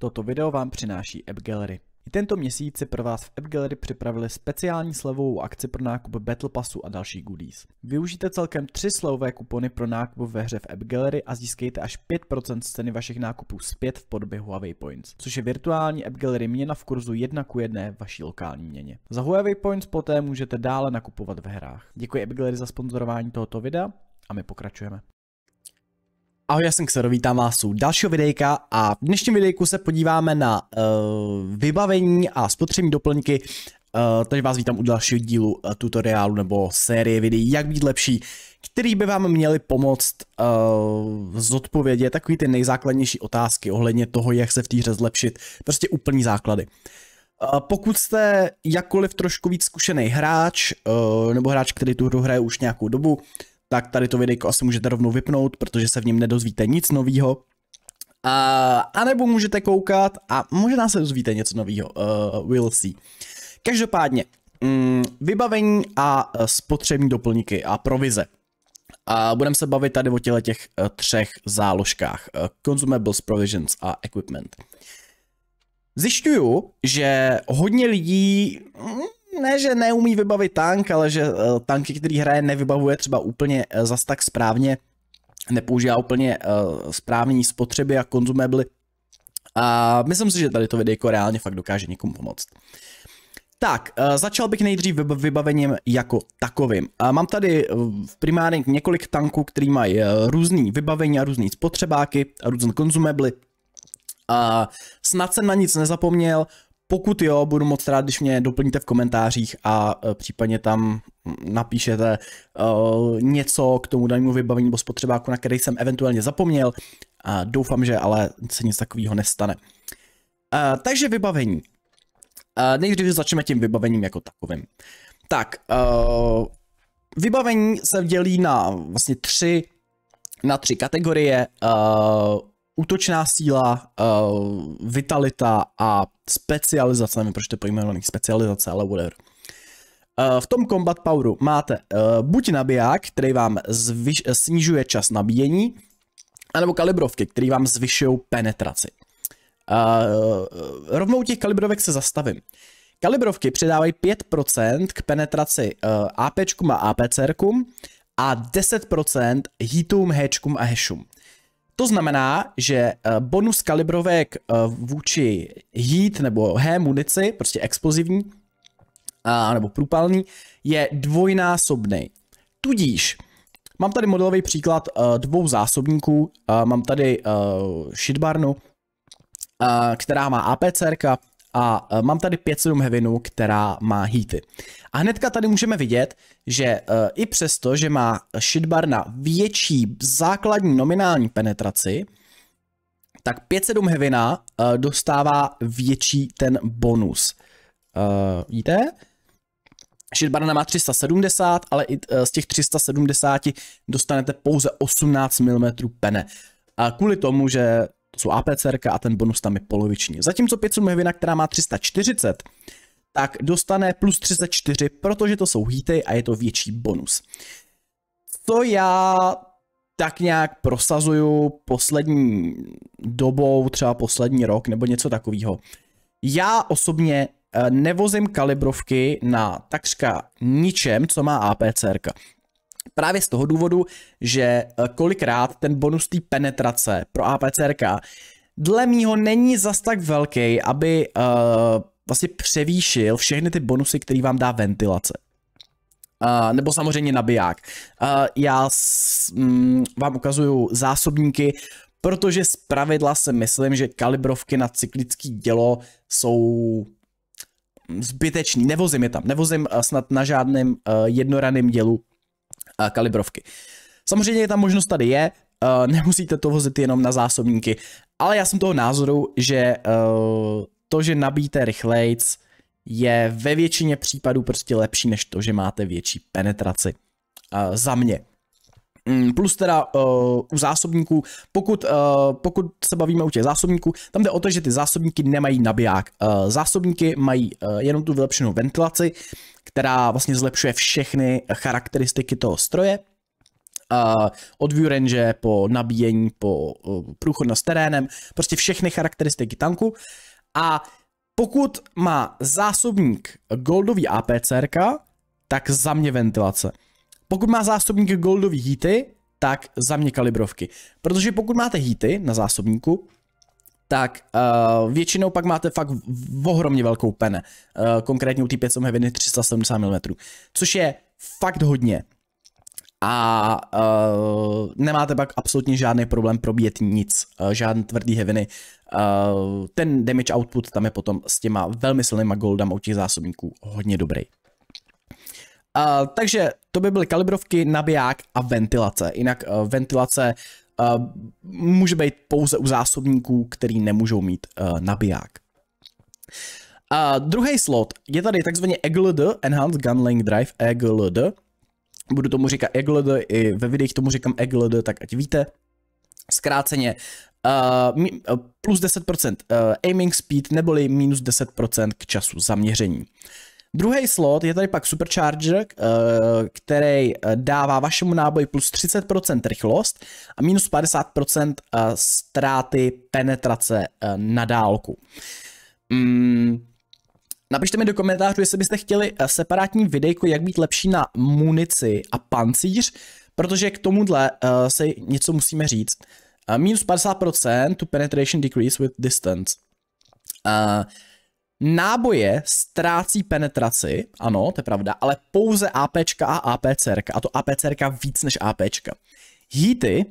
Toto video vám přináší App Gallery. I tento měsíc si pro vás v App Gallery připravili speciální slevovou akci pro nákup Battle Passu a další goodies. Využijte celkem 3 slevové kupony pro nákup ve hře v App Gallery a získejte až 5% z ceny vašich nákupů zpět v podobě Huawei Points, což je virtuální App Gallery měna v kurzu 1 k 1 vaší lokální měně. Za Huawei Points poté můžete dále nakupovat ve hrách. Děkuji App Gallery za sponzorování tohoto videa a my pokračujeme. Ahoj, já jsem Xero, vítám vás u dalšího videjka a v dnešním videjku se podíváme na uh, vybavení a spotřební doplňky, uh, takže vás vítám u dalšího dílu uh, tutoriálu nebo série videí, jak být lepší, který by vám měli pomoct uh, zodpovědět takový ty nejzákladnější otázky ohledně toho, jak se v té hře zlepšit, prostě úplný základy. Pokud jste jakkoliv trošku víc zkušený hráč, nebo hráč, který tu hru hraje už nějakou dobu, tak tady to videjko asi můžete rovnou vypnout, protože se v něm nedozvíte nic nového. A, a nebo můžete koukat a možná se dozvíte něco nového. Uh, we'll see. Každopádně, mm, vybavení a spotřební doplňky a provize. A budeme se bavit tady o těle těch uh, třech záložkách. Uh, consumables, provisions a equipment. Zjišťuju, že hodně lidí mm, ne, že neumí vybavit tank, ale že uh, tanky, který hraje, nevybavuje třeba úplně uh, zas tak správně, nepoužívá úplně uh, správní spotřeby a konzumebly. A myslím si, že tady to videjko reálně fakt dokáže někomu pomoct. Tak, začal bych nejdřív vybavením jako takovým. Mám tady v primárně několik tanků, který mají různý vybavení a různý spotřebáky a různé konzumebly. Uh, snad jsem na nic nezapomněl, pokud jo, budu moc rád, když mě doplníte v komentářích a uh, případně tam napíšete uh, něco k tomu danému vybavení nebo spotřebáku, na který jsem eventuálně zapomněl. A doufám, že ale se nic takového nestane. Uh, takže vybavení. Uh, nejdřív začneme tím vybavením jako takovým. Tak, uh, vybavení se dělí na vlastně tři, na tři kategorie. Uh, útočná síla, uh, vitalita a specializace, nevím, proč to pojmenovaný specializace, ale whatever. Uh, v tom Combat Poweru máte uh, buď nabiják, který vám zvyš, snižuje čas nabíjení, anebo kalibrovky, které vám zvyšují penetraci. Uh, rovnou těch kalibrovek se zastavím. Kalibrovky přidávají 5% k penetraci uh, APčkům a APCRkům a 10% hitům, hatchkům a hashům. To znamená, že eh, bonus kalibrovek eh, vůči heat nebo H munici, prostě explozivní, nebo průpalný, je dvojnásobný. Tudíž mám tady modelový příklad eh, dvou zásobníků, mám tady shitbarnu, která má APCR a mám tady 5.7 Heavinu, která má heaty. A hnedka tady můžeme vidět, že uh, i přesto, že má shitbarna větší základní nominální penetraci, tak 5.7 Heavina uh, dostává větší ten bonus. Víte? Shitbarna má 370, ale i z těch 370 dostanete pouze 18 mm pene. A kvůli tomu, že to jsou APCR a ten bonus tam je poloviční. Zatímco 5.7 Heavina, která má 340, tak dostane plus 34, protože to jsou hity a je to větší bonus. Co já tak nějak prosazuju poslední dobou, třeba poslední rok nebo něco takového. Já osobně eh, nevozím kalibrovky na takřka ničem, co má APCR. Právě z toho důvodu, že eh, kolikrát ten bonus té penetrace pro APCR dle mýho není zas tak velký, aby uh, vlastně převýšil všechny ty bonusy, který vám dá ventilace. Uh, nebo samozřejmě nabiják. Uh, já s, mm, vám ukazuju zásobníky, protože z pravidla si myslím, že kalibrovky na cyklický dělo jsou zbytečný. Nevozím je tam. Nevozím snad na žádném uh, jednoraném dělu kalibrovky. Samozřejmě tam možnost tady je, uh, nemusíte to vozit jenom na zásobníky, ale já jsem toho názoru, že uh, to, že nabíjíte rychlejc, je ve většině případů prostě lepší, než to, že máte větší penetraci. Za mě. Mm, plus teda uh, u zásobníků, pokud, uh, pokud se bavíme u těch zásobníků, tam jde o to, že ty zásobníky nemají nabiják. Uh, zásobníky mají uh, jenom tu vylepšenou ventilaci, která vlastně zlepšuje všechny charakteristiky toho stroje. Uh, od range po nabíjení, po uh, průchodnost terénem, prostě všechny charakteristiky tanku. A pokud má zásobník goldový APCR, tak za mě ventilace. Pokud má zásobník goldový hity, tak za mě kalibrovky. Protože pokud máte hity na zásobníku, tak uh, většinou pak máte fakt ohromně velkou pene. Uh, konkrétně u té 500 heavy 370 mm, což je fakt hodně. A uh, nemáte pak absolutně žádný problém probíjet nic, uh, žádný tvrdý heaviny. Uh, ten damage output tam je potom s těma velmi silnýma goldama u těch zásobníků hodně dobrý. Uh, takže to by byly kalibrovky, nabiják a ventilace. Jinak uh, ventilace uh, může být pouze u zásobníků, který nemůžou mít uh, nabiják. Uh, druhý slot je tady takzvaný EGLD, Enhanced Gun Link Drive, EGLD. Budu tomu říkat EGLD, i ve videích tomu říkám EGLD, tak ať víte. Zkráceně, uh, plus 10% uh, aiming speed neboli minus 10% k času zaměření. Druhý slot je tady pak Supercharger, eh, který eh, dává vašemu náboji plus 30% rychlost a minus 50% eh, ztráty penetrace na dálku. Mm, Napište mi do komentářů, jestli byste chtěli separátní videjko, jak být lepší na munici a pancíř, protože k tomuhle uh, se něco musíme říct. Minus 50% to penetration decrease with distance. Uh, Náboje ztrácí penetraci, ano, to je pravda, ale pouze APčka a APCRka, a to APCRka víc než APčka. Hity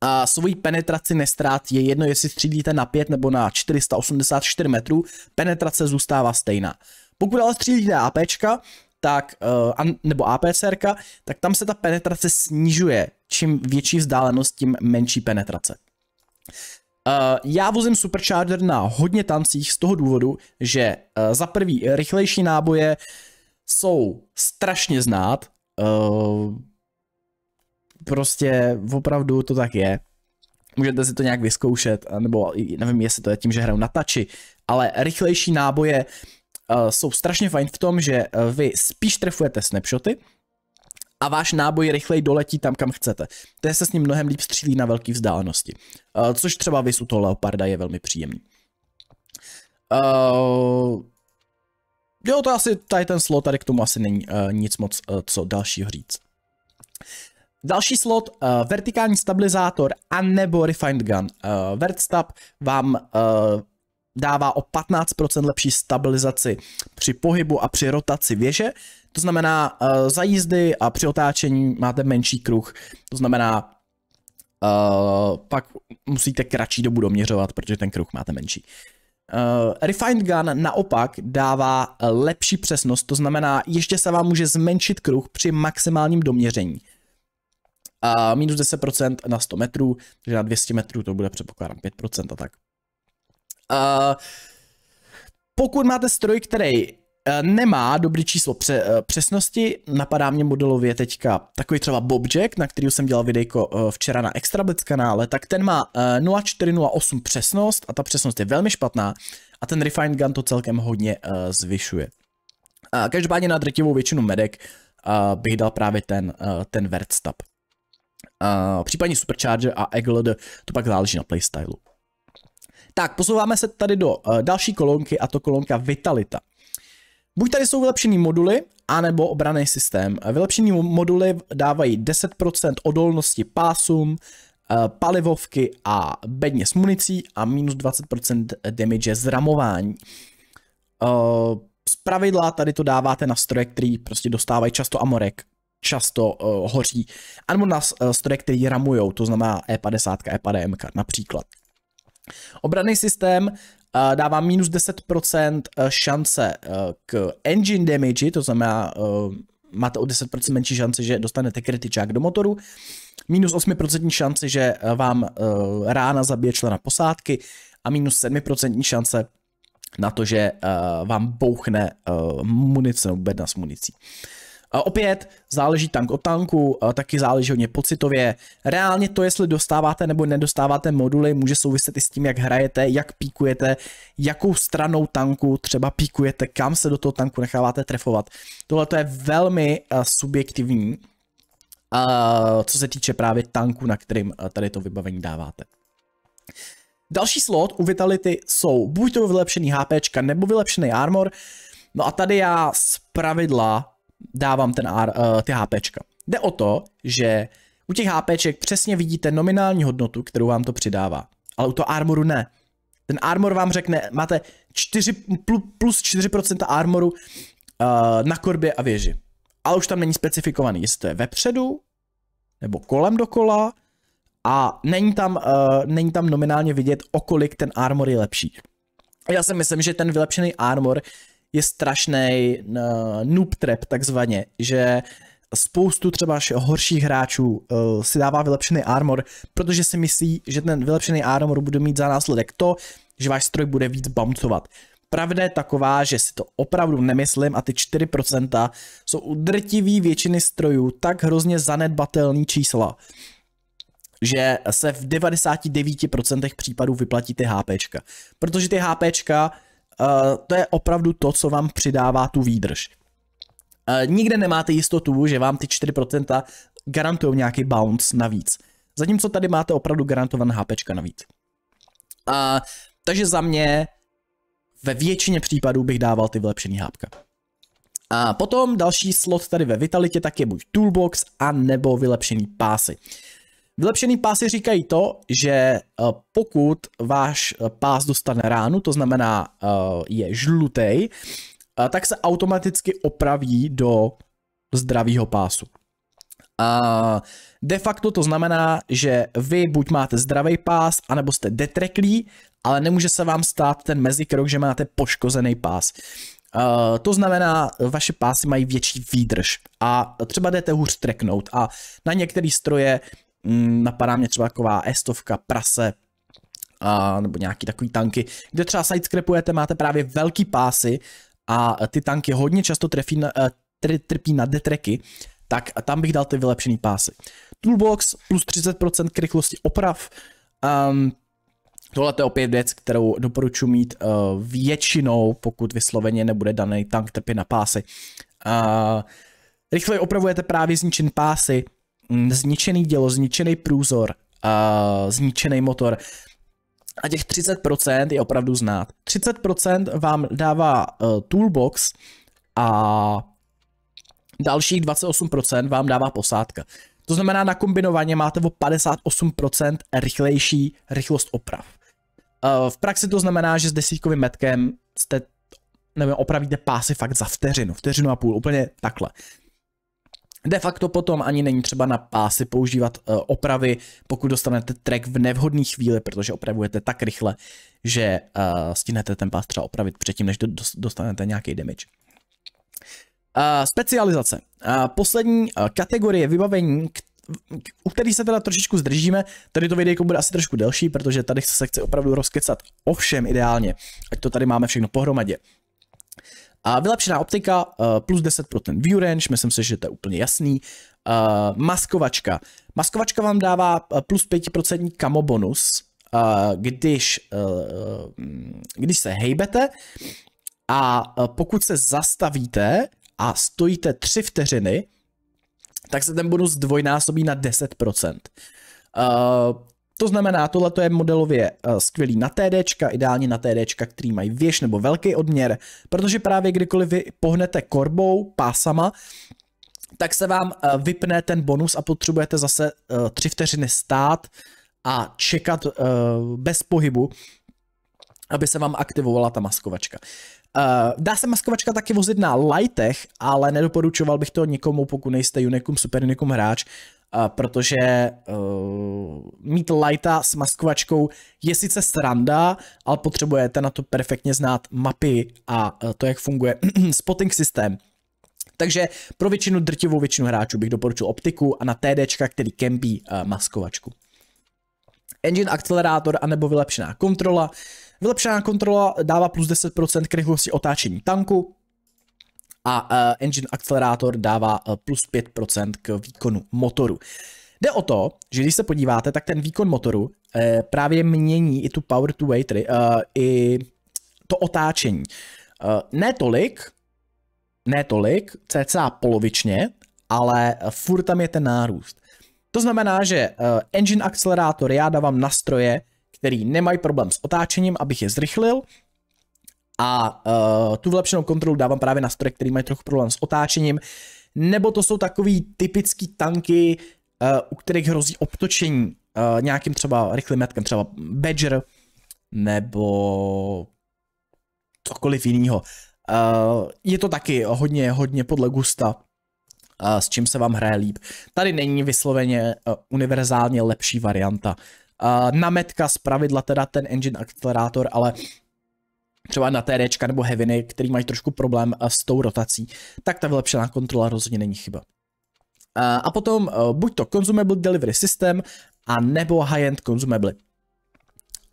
a svoji penetraci nestrátí, je jedno, jestli střílíte na 5 nebo na 484 metrů, penetrace zůstává stejná. Pokud ale střílíte APčka, tak, uh, nebo APCRka, tak tam se ta penetrace snižuje. Čím větší vzdálenost, tím menší penetrace. Uh, já vozím Supercharger na hodně tancích z toho důvodu, že uh, za prvý rychlejší náboje jsou strašně znát. Uh, prostě opravdu to tak je. Můžete si to nějak vyzkoušet, nebo nevím, jestli to je tím, že hraju na tači, ale rychlejší náboje uh, jsou strašně fajn v tom, že vy spíš trefujete snapshoty, a váš náboj rychleji doletí tam, kam chcete. To se s ním mnohem líp střílí na velké vzdálenosti. Uh, což třeba vys u toho Leoparda je velmi příjemný. Uh, jo, to asi tady ten slot, tady k tomu asi není uh, nic moc uh, co dalšího říct. Další slot, uh, vertikální stabilizátor a nebo refined gun. Uh, Vertstab vám uh, dává o 15% lepší stabilizaci při pohybu a při rotaci věže, to znamená, uh, za jízdy a při otáčení máte menší kruh. To znamená, uh, pak musíte kratší dobu doměřovat, protože ten kruh máte menší. Uh, Refined Gun naopak dává lepší přesnost, to znamená, ještě se vám může zmenšit kruh při maximálním doměření. Uh, minus 10% na 100 metrů, takže na 200 metrů to bude předpokládám 5% a tak. Uh, pokud máte stroj, který nemá dobrý číslo pře, eh, přesnosti, napadá mě modelově teďka takový třeba Bobjack, na který jsem dělal videjko eh, včera na Extrablitz kanále, tak ten má 0408 přesnost a ta přesnost je velmi špatná a ten Refined Gun to celkem hodně zvyšuje. Každopádně na drtivou většinu medek bych dal právě ten, ten Vertstab. Případně Supercharger a Egled, to pak záleží na playstylu. Tak, posouváme se tady do další kolonky a to kolonka Vitalita. Buď tady jsou vylepšený moduly, anebo obraný systém. Vylepšený moduly dávají 10% odolnosti pásům, eh, palivovky a bedně s municí a minus 20% damage z ramování. Eh, z pravidla tady to dáváte na stroje, který prostě dostávají často amorek, často uh, hoří, anebo na stroje, který ramujou, to znamená E50, E50M například. Obranný systém dává minus 10% eh, šance eh, k engine damage, to znamená, eh, máte o 10% menší šanci, že dostanete kritičák do motoru, minus 8% šance, že vám rána zabije člena posádky a minus 7% šance na to, že vám bouchne munice nebo bedna s municí. Opět záleží tank od tanku, taky záleží hodně pocitově. Reálně to, jestli dostáváte nebo nedostáváte moduly, může souviset i s tím, jak hrajete, jak píkujete, jakou stranou tanku třeba píkujete, kam se do toho tanku necháváte trefovat. Tohle to je velmi subjektivní. uh, co se týče právě tanku, na kterým uh, tady to vybavení dáváte. Další slot u Vitality jsou buď to vylepšený HP nebo vylepšený armor. No a tady já z pravidla dávám ten, uh, ty HP. Jde o to, že u těch HP přesně vidíte nominální hodnotu, kterou vám to přidává. Ale u toho armoru ne. Ten armor vám řekne, máte 4, plus 4% armoru uh, na korbě a věži. Ale už tam není specifikovaný, jestli to je vepředu, nebo kolem dokola, a není tam, uh, není tam nominálně vidět, o kolik ten armor je lepší. Já si myslím, že ten vylepšený armor je strašný uh, noob trap takzvaně, že spoustu třeba horších hráčů uh, si dává vylepšený armor, protože si myslí, že ten vylepšený armor bude mít za následek to, že váš stroj bude víc bouncovat. Pravda je taková, že si to opravdu nemyslím a ty 4% jsou u drtivý většiny strojů tak hrozně zanedbatelný čísla, že se v 99% případů vyplatí ty HPčka. Protože ty HPčka, to je opravdu to, co vám přidává tu výdrž. Uh, nikde nemáte jistotu, že vám ty 4% garantují nějaký bounce navíc. Zatímco tady máte opravdu garantované HPčka navíc. Uh, takže za mě ve většině případů bych dával ty vylepšený hápka. A potom další slot tady ve Vitalitě tak je buď Toolbox a nebo vylepšený pásy. Vylepšený pásy říkají to, že eh, pokud váš eh, pás dostane ránu, to znamená eh, je žlutý, tak se automaticky opraví do zdravého pásu. A de facto to znamená, že vy buď máte zdravý pás, anebo jste detreklí, ale nemůže se vám stát ten mezikrok, že máte poškozený pás. Uh, to znamená, vaše pásy mají větší výdrž a třeba jdete hůř treknout a na některé stroje napadá mě třeba taková estovka, prase, a, nebo nějaký takový tanky, kde třeba sidescrapujete, máte právě velký pásy a ty tanky hodně často trefí na, uh, trpí na detreky, tak tam bych dal ty vylepšený pásy. Toolbox plus 30% k rychlosti oprav. Um, Tohle je opět věc, kterou doporučuji mít uh, většinou, pokud vysloveně nebude daný tank trpě na pásy. Uh, rychle opravujete právě zničený pásy, mm, zničený dělo, zničený průzor, uh, zničený motor. A těch 30% je opravdu znát. 30% vám dává uh, toolbox a dalších 28% vám dává posádka. To znamená, na kombinovaně máte o 58% rychlejší rychlost oprav. Uh, v praxi to znamená, že s desítkovým metkem jste, nevím, opravíte pásy fakt za vteřinu, vteřinu a půl, úplně takhle. De facto potom ani není třeba na pásy používat uh, opravy, pokud dostanete track v nevhodné chvíli, protože opravujete tak rychle, že uh, stihnete ten pás třeba opravit předtím, než do, dostanete nějaký damage. Uh, specializace. Poslední kategorie vybavení, u který se teda trošičku zdržíme. Tady to videjko bude asi trošku delší, protože tady se chce opravdu rozkecat ovšem ideálně, ať to tady máme všechno pohromadě. A vylepšená optika plus 10% view range, myslím si, že to je úplně jasný. Uh, maskovačka. Maskovačka vám dává plus 5% kamo bonus, když, uh, když se hejbete a pokud se zastavíte a stojíte 3 vteřiny, tak se ten bonus dvojnásobí na 10%. Uh, to znamená, tohle je modelově uh, skvělý na TD, ideálně na TD, který mají věž nebo velký odměr, protože právě kdykoliv vy pohnete korbou, pásama, tak se vám uh, vypne ten bonus a potřebujete zase uh, 3 vteřiny stát a čekat bez pohybu, aby se vám aktivovala ta maskovačka. Uh, dá se maskovačka taky vozit na lightech, ale nedoporučoval bych to nikomu, pokud nejste Unicum, Super Unicum hráč, uh, protože uh, mít lighta s maskovačkou je sice sranda, ale potřebujete na to perfektně znát mapy a uh, to, jak funguje spotting systém. Takže pro většinu, drtivou většinu hráčů bych doporučil optiku a na TDčka, který kempí uh, maskovačku. Engine akcelerátor anebo vylepšená kontrola. Vylepšená kontrola dává plus 10% k rychlosti otáčení tanku a uh, engine akcelerátor dává uh, plus 5% k výkonu motoru. Jde o to, že když se podíváte, tak ten výkon motoru uh, právě mění i tu power to weight, uh, i to otáčení. Uh, ne tolik, ne tolik, cca polovičně, ale furt tam je ten nárůst. To znamená, že uh, engine akcelerátor já dávám na stroje, který nemají problém s otáčením, abych je zrychlil, a uh, tu vylepšenou kontrolu dávám právě na stroje, který mají trochu problém s otáčením, nebo to jsou takový typický tanky, uh, u kterých hrozí obtočení uh, nějakým třeba rychlým metkem, třeba Badger, nebo cokoliv jiného. Uh, je to taky hodně, hodně podle gusta, s čím se vám hraje líp. Tady není vysloveně uh, univerzálně lepší varianta. Uh, na metka z pravidla teda ten engine akcelerátor, ale třeba na TD nebo Heaviny, který mají trošku problém s tou rotací, tak ta vylepšená kontrola rozhodně není chyba. A potom buď to Consumable Delivery System, a nebo High-End Consumable.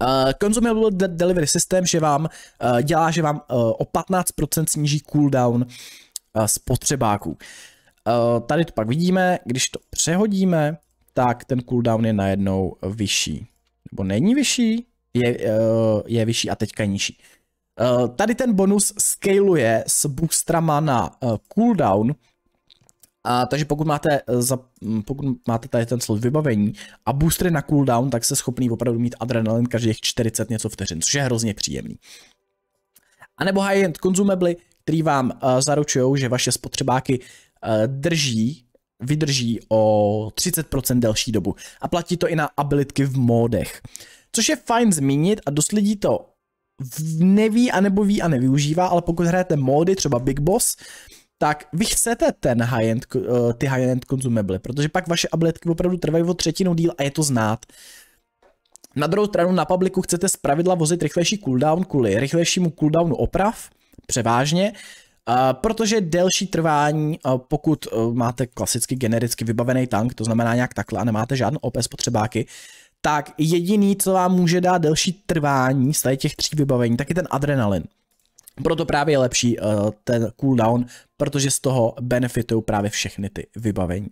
Uh, consumable de- Delivery System že vám uh, dělá, že vám uh, o 15% sníží cooldown uh, spotřebáků. Uh, tady to pak vidíme, když to přehodíme, tak ten cooldown je najednou vyšší. Nebo není vyšší, je, uh, je vyšší a teďka je nižší. Uh, tady ten bonus scaluje s boostrama na cooldown, a, takže pokud máte, za, pokud máte tady ten slot vybavení a boostery na cooldown, tak se schopný opravdu mít adrenalin každých 40 něco vteřin, což je hrozně příjemný. A nebo high-end consumably, který vám uh, zaručují, že vaše spotřebáky drží, vydrží o 30% delší dobu. A platí to i na abilitky v módech. Což je fajn zmínit a dost lidí to neví a nebo ví a nevyužívá, ale pokud hrajete módy, třeba Big Boss, tak vy chcete ten high-end, uh, ty high-end consumable, protože pak vaše abilitky opravdu trvají o třetinu díl a je to znát. Na druhou stranu na publiku chcete z pravidla vozit rychlejší cooldown kvůli rychlejšímu cooldownu oprav, převážně, protože delší trvání, pokud uh, máte klasicky genericky vybavený tank, to znamená nějak takhle a nemáte žádné OP spotřebáky, tak jediný, co vám může dát delší trvání z těch tří vybavení, tak je ten adrenalin. Proto právě je lepší uh, ten cooldown, protože z toho benefitují právě všechny ty vybavení.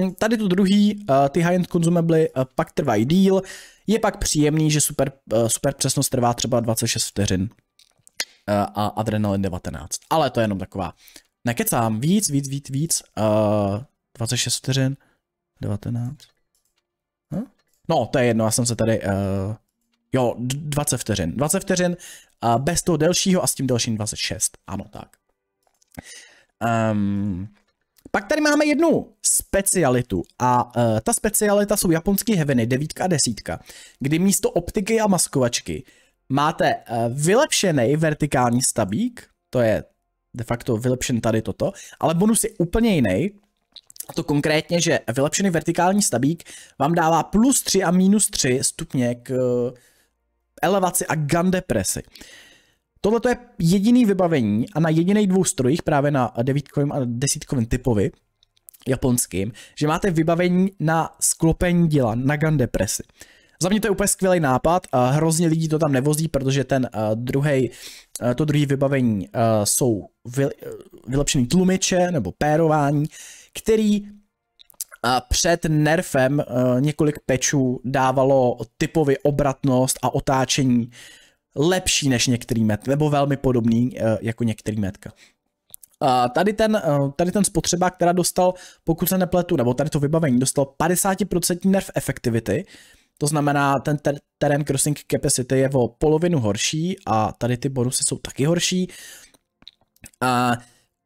Mm, tady to druhý, uh, ty high-end consumably pak trvají díl, je pak příjemný, že super, super přesnost trvá třeba 26 vteřin a adrenalin 19. Ale to je jenom taková, nekecám, víc, víc, víc, víc, uh, 26 vteřin, 19. Hm? No, to je jedno, já jsem se tady, uh, jo, 20 vteřin, 20 vteřin a bez toho delšího a s tím delším 26. Ano, tak. Um, pak tady máme jednu specialitu a uh, ta specialita jsou japonský heaveny, devítka a desítka, kdy místo optiky a maskovačky máte uh, vylepšený vertikální stabík, to je de facto vylepšen tady toto, ale bonus je úplně jiný, a to konkrétně, že vylepšený vertikální stabík vám dává plus 3 a minus 3 stupně k uh, elevaci a gun depresi. Tohle je jediný vybavení a na jediných dvou strojích, právě na devítkovém a desítkovém typovi, japonským, že máte vybavení na sklopení díla, na gun depresi. Za mě to je úplně skvělý nápad, a hrozně lidí to tam nevozí, protože ten uh, druhý, uh, to druhé vybavení uh, jsou vy, vylepšený tlumiče nebo pérování, který před nerfem několik pečů dávalo typově obratnost a otáčení lepší než některý met, nebo velmi podobný jako některý metka. Uh, tady, ten, tady ten spotřeba, která dostal, pokud se nepletu, nebo tady to vybavení, dostal 50% nerf effectivity, to znamená, ten ter- terén crossing capacity je o polovinu horší a tady ty bonusy jsou taky horší. A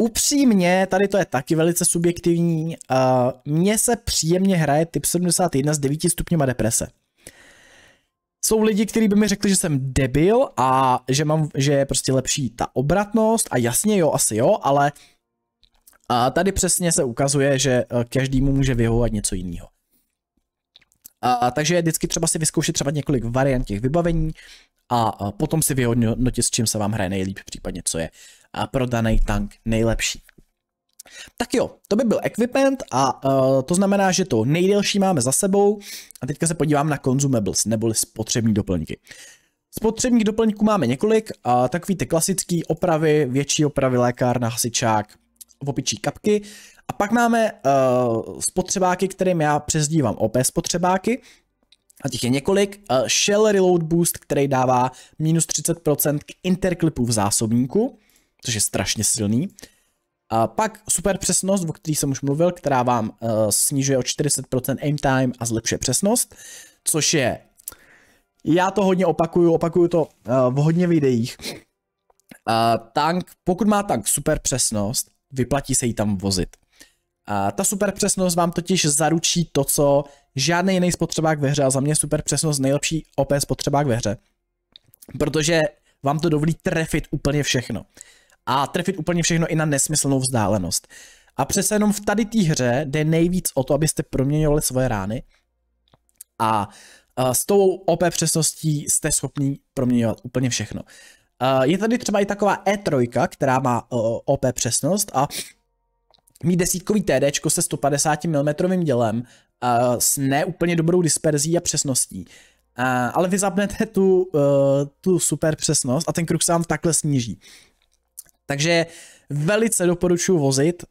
upřímně, tady to je taky velice subjektivní, uh, mně se příjemně hraje typ 71 s 9 stupněma deprese jsou lidi, kteří by mi řekli, že jsem debil a že, mám, že je prostě lepší ta obratnost a jasně jo, asi jo, ale a tady přesně se ukazuje, že eh, každému může vyhovovat něco jiného. A, takže je vždycky třeba si vyzkoušet třeba několik variant těch vybavení a, a potom si vyhodnotit, s čím se vám hraje nejlíp, případně co je pro daný tank nejlepší. Tak jo, to by byl equipment a uh, to znamená, že to nejdelší máme za sebou a teďka se podívám na consumables, neboli spotřební doplňky. Spotřebních doplňků máme několik, a takový ty klasický opravy, větší opravy, lékárna, hasičák, opičí kapky. A pak máme uh, spotřebáky, kterým já přezdívám OP spotřebáky. A těch je několik. Uh, Shell Reload Boost, který dává minus 30% k interklipu v zásobníku, což je strašně silný. A pak super přesnost, o který jsem už mluvil, která vám uh, snižuje o 40% aim time a zlepšuje přesnost, což je, já to hodně opakuju, opakuju to uh, v hodně videích. Uh, tank, pokud má tank super přesnost, vyplatí se jí tam vozit. A ta super přesnost vám totiž zaručí to, co žádný jiný spotřebák ve hře, a za mě super přesnost nejlepší OP spotřebák ve hře. Protože vám to dovolí trefit úplně všechno. A trefit úplně všechno i na nesmyslnou vzdálenost. A přece jenom v tady té hře jde nejvíc o to, abyste proměňovali svoje rány. A s tou OP přesností jste schopni proměňovat úplně všechno. Je tady třeba i taková E3, která má OP přesnost a mít desítkový TD se 150 mm dělem s neúplně dobrou disperzí a přesností. ale vy zapnete tu, tu super přesnost a ten kruh se vám takhle sníží. Takže velice doporučuji vozit.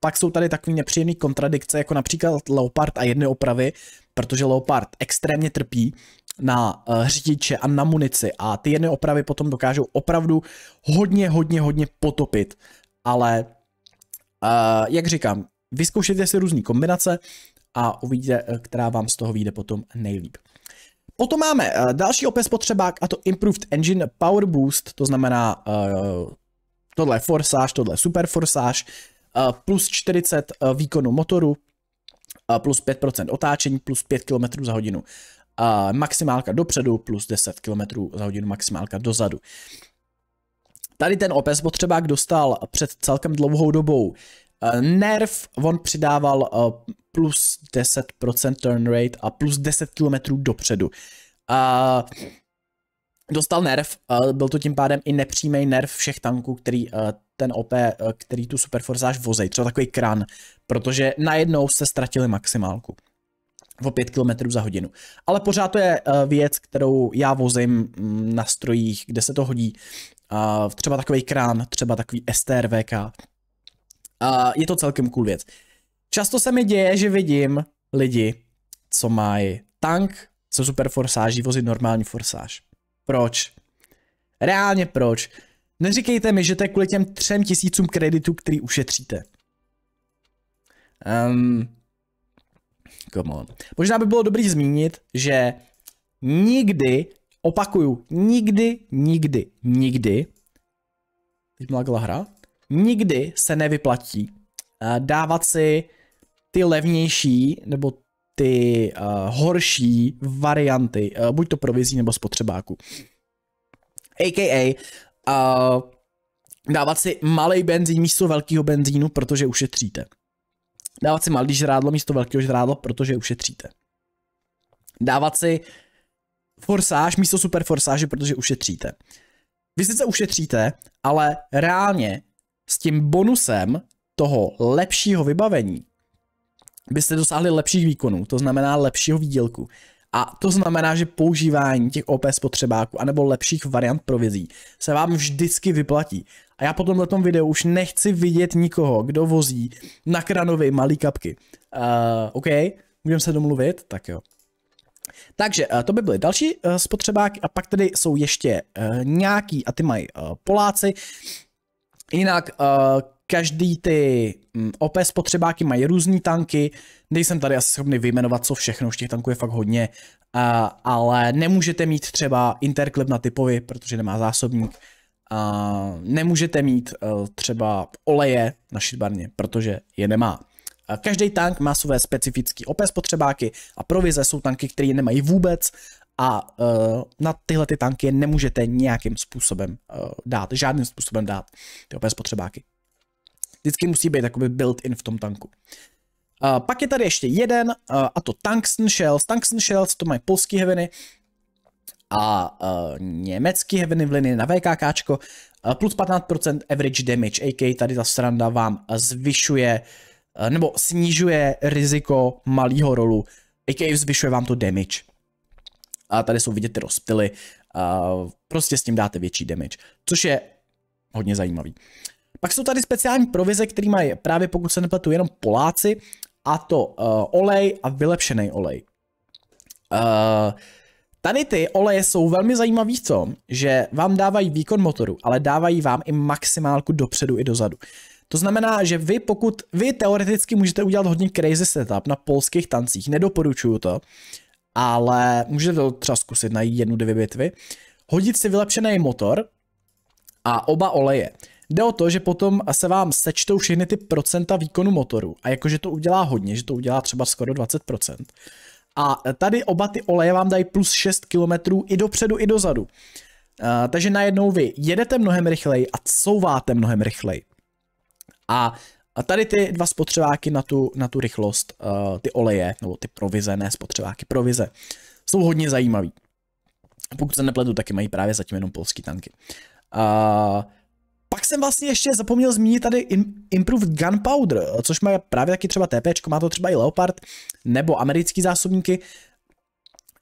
pak jsou tady takové nepříjemné kontradikce, jako například Leopard a jedny opravy, protože Leopard extrémně trpí na uh, řidiče a na munici a ty jedny opravy potom dokážou opravdu hodně, hodně, hodně potopit. Ale uh, jak říkám, vyzkoušejte si různé kombinace a uvidíte, eh, která vám z toho vyjde potom nejlíp. Potom máme uh, další OP spotřebák a to Improved Engine Power Boost, to znamená uh, tohle je Forsage, tohle je Super Forsage, uh, plus 40 uh, výkonu motoru, uh, plus 5% otáčení, plus 5 km za hodinu. Uh, maximálka dopředu, plus 10 km za hodinu maximálka dozadu. Tady ten OP spotřebák dostal před celkem dlouhou dobou Nerv, on přidával plus 10% turn rate a plus 10 km dopředu. Dostal nerv, byl to tím pádem i nepřímý nerv všech tanků, který ten OP, který tu superforzáž vozej, třeba takový kran, protože najednou se ztratili maximálku o 5 km za hodinu. Ale pořád to je věc, kterou já vozím mm, na strojích, kde se to hodí. Třeba takový krán, třeba takový STRVK, a je to celkem cool věc. Často se mi děje, že vidím lidi, co mají tank co super forsáží vozit normální forsáž. Proč? Reálně proč? Neříkejte mi, že to je kvůli těm třem tisícům kreditů, který ušetříte. Um, come on. Možná by bylo dobrý zmínit, že nikdy, opakuju, nikdy, nikdy, nikdy, teď mlagla hra, nikdy se nevyplatí uh, dávat si ty levnější nebo ty uh, horší varianty, uh, buď to provizí nebo spotřebáku. AKA uh, dávat si malý benzín místo velkého benzínu, protože ušetříte. Dávat si malý žrádlo místo velkého žrádla, protože ušetříte. Dávat si forsáž místo super forsáže, protože ušetříte. Vy sice ušetříte, ale reálně s tím bonusem toho lepšího vybavení byste dosáhli lepších výkonů, to znamená lepšího výdělku. A to znamená, že používání těch OP spotřebáků anebo lepších variant provizí se vám vždycky vyplatí. A já po tomhle videu už nechci vidět nikoho, kdo vozí na kranovi malý kapky. Uh, OK, můžeme se domluvit? Tak jo. Takže uh, to by byly další uh, spotřebáky a pak tady jsou ještě uh, nějaký a ty mají Poláci. Jinak každý ty um, OP spotřebáky mají různé tanky, nejsem tady asi schopný vyjmenovat, co všechno, už těch tanků je fakt hodně, ale nemůžete mít třeba interklip na typovi, protože nemá zásobník, nemůžete mít třeba oleje na šitbarně, protože je nemá. Každý tank má své specifické OP spotřebáky a provize jsou tanky, které nemají vůbec a uh, na tyhle ty tanky nemůžete nějakým způsobem uh, dát, žádným způsobem dát ty OP spotřebáky. Vždycky musí být jakoby built-in v tom tanku. Uh, pak je tady ještě jeden, uh, a to Tungsten Shells. Tungsten Shells to mají polský heviny a uh, německý heviny v linii na VKKčko. Uh, plus 15% average damage, AK tady ta stranda vám zvyšuje uh, nebo snižuje riziko malého rolu, AK zvyšuje vám to damage. A tady jsou vidět ty rozptyly, uh, prostě s tím dáte větší damage, což je hodně zajímavý. Pak jsou tady speciální provize, které mají právě pokud se nepletu jenom Poláci, a to uh, olej a vylepšený olej. Uh, tady ty oleje jsou velmi zajímavý v tom, že vám dávají výkon motoru, ale dávají vám i maximálku dopředu i dozadu. To znamená, že vy pokud, vy teoreticky můžete udělat hodně crazy setup na polských tancích, nedoporučuju to, ale můžete to třeba zkusit najít jednu, dvě bitvy, hodit si vylepšený motor a oba oleje. Jde o to, že potom se vám sečtou všechny ty procenta výkonu motoru a jakože to udělá hodně, že to udělá třeba skoro 20%. A tady oba ty oleje vám dají plus 6 km i dopředu, i dozadu. Uh, takže najednou vy jedete mnohem rychleji a couváte mnohem rychleji. A, a tady ty dva spotřebáky na tu, na tu rychlost, uh, ty oleje, nebo ty provize, ne spotřebáky, provize, jsou hodně zajímavý. Pokud se nepletu, taky mají právě zatím jenom polský tanky. Uh, pak jsem vlastně ještě zapomněl zmínit tady Improved Gunpowder, což má právě taky třeba TP, má to třeba i Leopard, nebo americký zásobníky.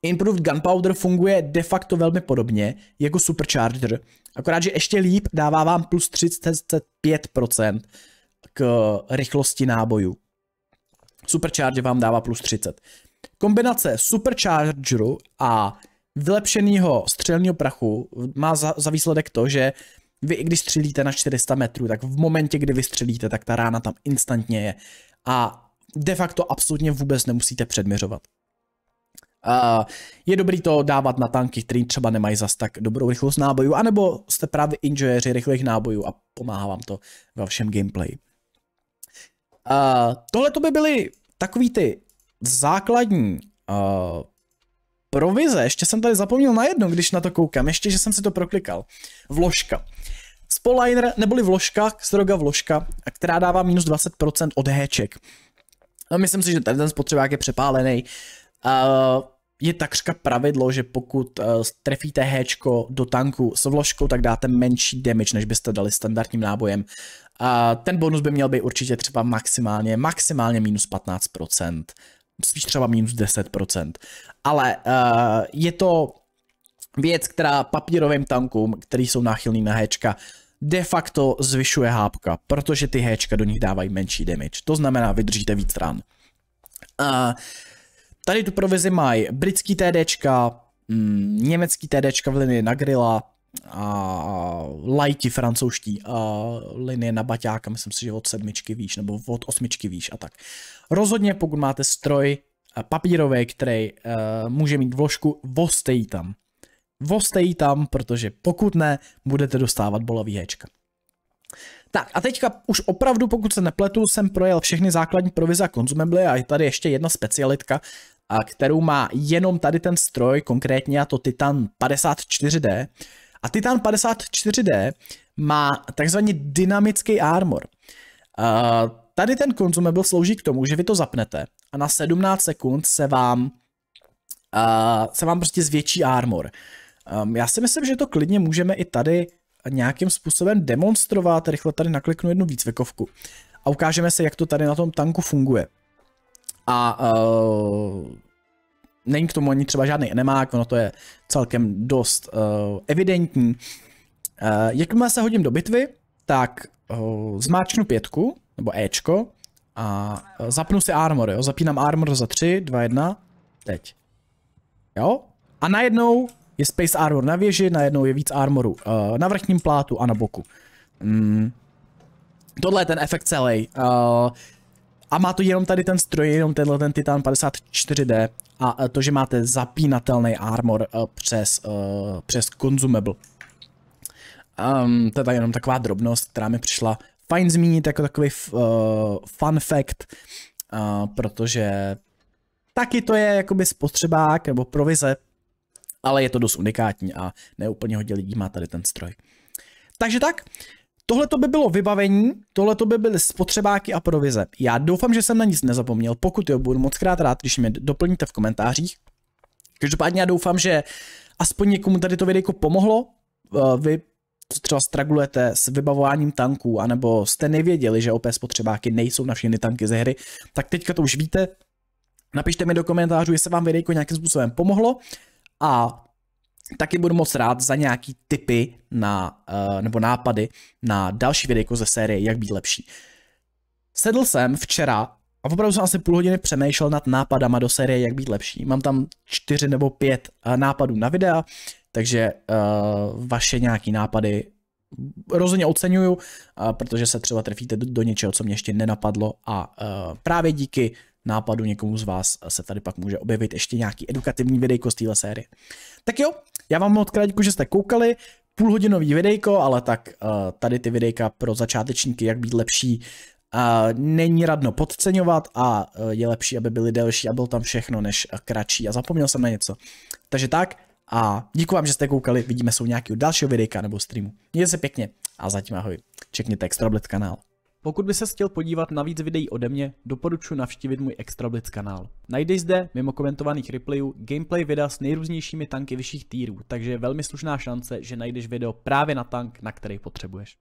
Improved Gunpowder funguje de facto velmi podobně jako Supercharger, akorát, že ještě líp dává vám plus 35% k rychlosti nábojů. Supercharger vám dává plus 30. Kombinace Superchargeru a vylepšeného střelního prachu má za, za výsledek to, že vy i když střelíte na 400 metrů, tak v momentě, kdy vystřelíte, tak ta rána tam instantně je. A de facto absolutně vůbec nemusíte předměřovat. Uh, je dobrý to dávat na tanky, který třeba nemají zas tak dobrou rychlost nábojů, anebo jste právě enjoyeři rychlých nábojů a pomáhá vám to ve vašem gameplay. Uh, Tohle to by byly takový ty základní uh, provize. Ještě jsem tady zapomněl na jedno, když na to koukám, ještě, že jsem si to proklikal. Vložka. Spoliner neboli vložka, stroga vložka, která dává minus 20% od héček. Myslím si, že ten, ten spotřebák je přepálený. Uh, je takřka pravidlo, že pokud uh, trefíte héčko do tanku s vložkou, tak dáte menší damage, než byste dali standardním nábojem. A ten bonus by měl být určitě třeba maximálně, maximálně minus 15%, spíš třeba minus 10%. Ale uh, je to věc, která papírovým tankům, který jsou náchylný na héčka, de facto zvyšuje hápka, protože ty héčka do nich dávají menší damage. To znamená, vydržíte víc ran. Uh, tady tu provizi mají britský TDčka, mm, německý TDčka v linii na grilla, a lajti francouzští a linie na baťáka, myslím si, že od sedmičky výš, nebo od osmičky výš a tak. Rozhodně pokud máte stroj papírový, který uh, může mít vložku, vostej tam. Vostej tam, protože pokud ne, budete dostávat bolový héčka. Tak a teďka už opravdu, pokud se nepletu, jsem projel všechny základní provize a konzumebly a je tady ještě jedna specialitka, a kterou má jenom tady ten stroj, konkrétně a to Titan 54D. A Titan 54D má takzvaný dynamický armor. Uh, tady ten konzumebl slouží k tomu, že vy to zapnete a na 17 sekund se vám uh, se vám prostě zvětší armor. Um, já si myslím, že to klidně můžeme i tady nějakým způsobem demonstrovat. Rychle tady nakliknu jednu výcvikovku a ukážeme se, jak to tady na tom tanku funguje. A uh, není k tomu ani třeba žádný enemák, ono to je celkem dost uh, evidentní. Uh, jakmile se hodím do bitvy, tak uh, zmáčknu pětku, nebo Ečko, a zapnu si armor, jo, zapínám armor za 3, 2, 1, teď. Jo? A najednou je Space Armor na věži, najednou je víc armoru uh, na vrchním plátu a na boku. Mm. Tohle je ten efekt celý. Uh, a má to jenom tady ten stroj, jenom tenhle ten Titan 54D a to, že máte zapínatelný armor uh, přes, uh, přes consumable. Um, to je jenom taková drobnost, která mi přišla fajn zmínit jako takový uh, fun fact, uh, protože taky to je jakoby spotřebák nebo provize, ale je to dost unikátní a neúplně hodně lidí má tady ten stroj. Takže tak, tohle to by bylo vybavení, tohle to by byly spotřebáky a provize. Já doufám, že jsem na nic nezapomněl, pokud jo, budu moc krát rád, když mě doplníte v komentářích. Každopádně já doufám, že aspoň někomu tady to videjko pomohlo. Uh, vy třeba stragulujete s vybavováním tanků, anebo jste nevěděli, že OP spotřebáky nejsou na všechny tanky ze hry, tak teďka to už víte. Napište mi do komentářů, jestli vám videjko nějakým způsobem pomohlo a taky budu moc rád za nějaký tipy na, uh, nebo nápady na další videjko ze série, jak být lepší. Sedl jsem včera a opravdu jsem asi půl hodiny přemýšlel nad nápadama do série, jak být lepší. Mám tam čtyři nebo pět uh, nápadů na videa, takže uh, vaše nějaký nápady rozhodně oceňuju, protože se třeba trefíte do něčeho, co mě ještě nenapadlo a právě díky nápadu někomu z vás se tady pak může objevit ještě nějaký edukativní videjko z téhle série. Tak jo, já vám moc krát děkuji, že jste koukali, půlhodinový videjko, ale tak tady ty videjka pro začátečníky, jak být lepší, není radno podceňovat a je lepší, aby byly delší a bylo tam všechno, než kratší a zapomněl jsem na něco. Takže tak, a díky vám, že jste koukali, vidíme se u nějakého dalšího videjka nebo streamu. Mějte se pěkně a zatím ahoj. Čekněte Extrablitz kanál. Pokud by se chtěl podívat na víc videí ode mě, doporučuji navštívit můj Extrablitz kanál. Najdeš zde, mimo komentovaných replayů, gameplay videa s nejrůznějšími tanky vyšších týrů, takže je velmi slušná šance, že najdeš video právě na tank, na který potřebuješ.